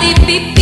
Body beep, beep.